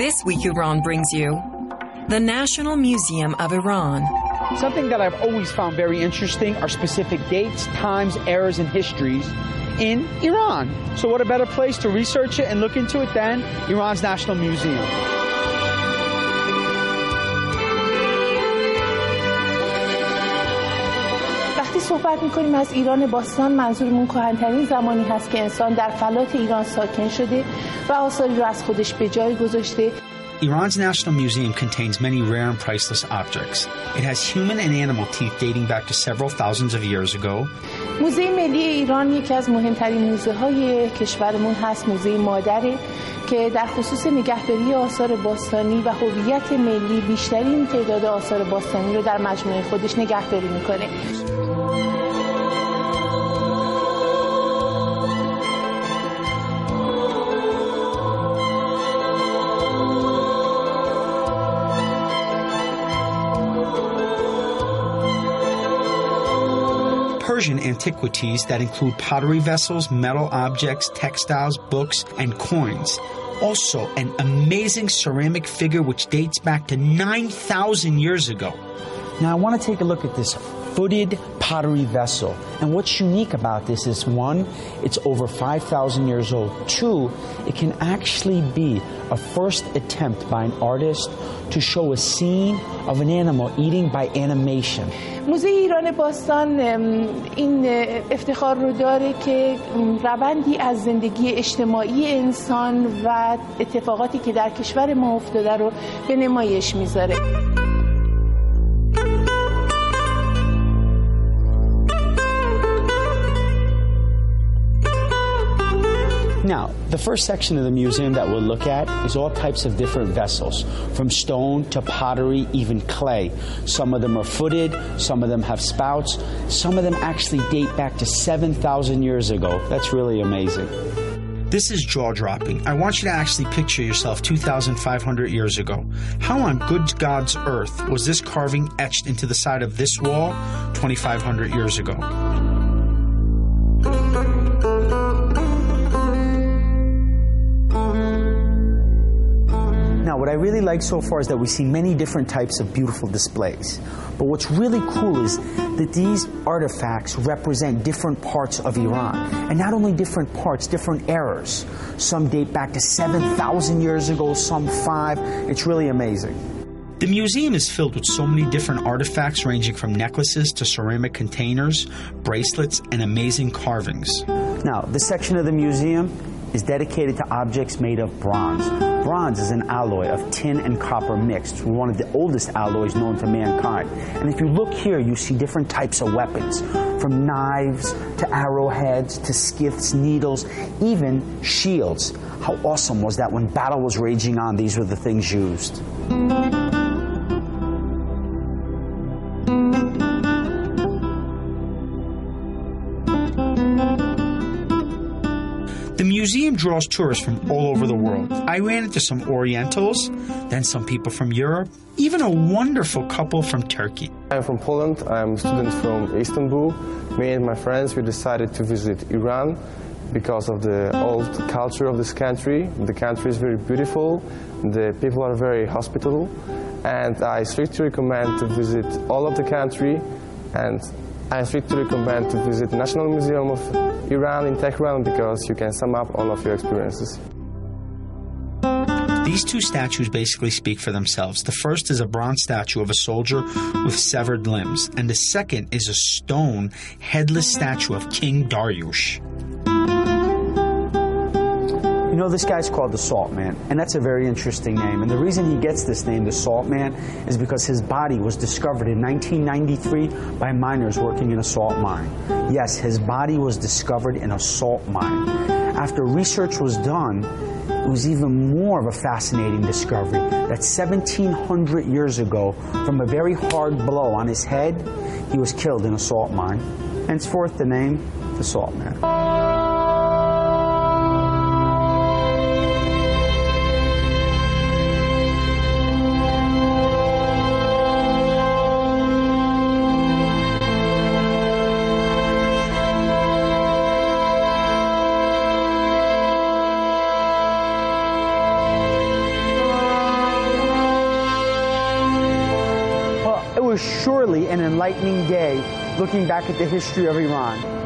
This Week Iran brings you the National Museum of Iran. Something that I've always found very interesting are specific dates, times, eras, and histories in Iran. So, what a better place to research it and look into it than Iran's National Museum. صحبت می‌کنیم از ایران باستان منظورمون کهنترین زمانی هست که انسان در فلات ایران ساکن شده و آثاری رو از خودش به جای گذاشته Iran's National Museum contains many rare and priceless objects. It has human and animal teeth dating back to several thousands of years ago. موزه ملی ایران یکی از مهمترین موزه های کشورمون هست موزه مادره که در خصوص نگهداری آثار باستانی و هویت ملی بیشترین تعداد آثار باستانی رو در مجموعه خودش نگهداری می‌کنه Persian antiquities that include pottery vessels, metal objects, textiles, books, and coins. Also, an amazing ceramic figure which dates back to 9,000 years ago. Now, I want to take a look at this footed pottery vessel. And what's unique about this is one, it's over 5,000 years old. Two, it can actually be a first attempt by an artist to show a scene of an animal eating by animation. موزه ایران باستان این افتخار رو داره که روندی از زندگی اجتماعی انسان و اتفاقاتی که در کشور ما افتاده رو به نمایش میذاره Now, the first section of the museum that we'll look at is all types of different vessels, from stone to pottery, even clay. Some of them are footed, some of them have spouts, some of them actually date back to 7,000 years ago. That's really amazing. This is jaw dropping. I want you to actually picture yourself 2,500 years ago. How on good God's earth was this carving etched into the side of this wall 2,500 years ago? What I really like so far is that we see many different types of beautiful displays. But what's really cool is that these artifacts represent different parts of Iran. And not only different parts, different eras. Some date back to 7,000 years ago, some five. It's really amazing. The museum is filled with so many different artifacts ranging from necklaces to ceramic containers, bracelets, and amazing carvings. Now, this section of the museum is dedicated to objects made of bronze. Bronze is an alloy of tin and copper mixed, one of the oldest alloys known to mankind. And if you look here, you see different types of weapons, from knives to arrowheads to skiths, needles, even shields. How awesome was that when battle was raging on, these were the things used. The museum draws tourists from all over the world. I ran into some Orientals, then some people from Europe, even a wonderful couple from Turkey. I'm from Poland. I'm a student from Istanbul. Me and my friends, we decided to visit Iran because of the old culture of this country. The country is very beautiful. The people are very hospitable. And I strictly recommend to visit all of the country. And I strictly recommend to visit the National Museum of Iran in Tehran because you can sum up all of your experiences. These two statues basically speak for themselves. The first is a bronze statue of a soldier with severed limbs, and the second is a stone, headless statue of King Dariush. You know, this guy's called the Salt Man, and that's a very interesting name. And the reason he gets this name, the Salt Man, is because his body was discovered in 1993 by miners working in a salt mine. Yes, his body was discovered in a salt mine. After research was done, it was even more of a fascinating discovery that 1700 years ago, from a very hard blow on his head, he was killed in a salt mine. Henceforth, the name, the Salt Man. Was surely an enlightening day looking back at the history of Iran.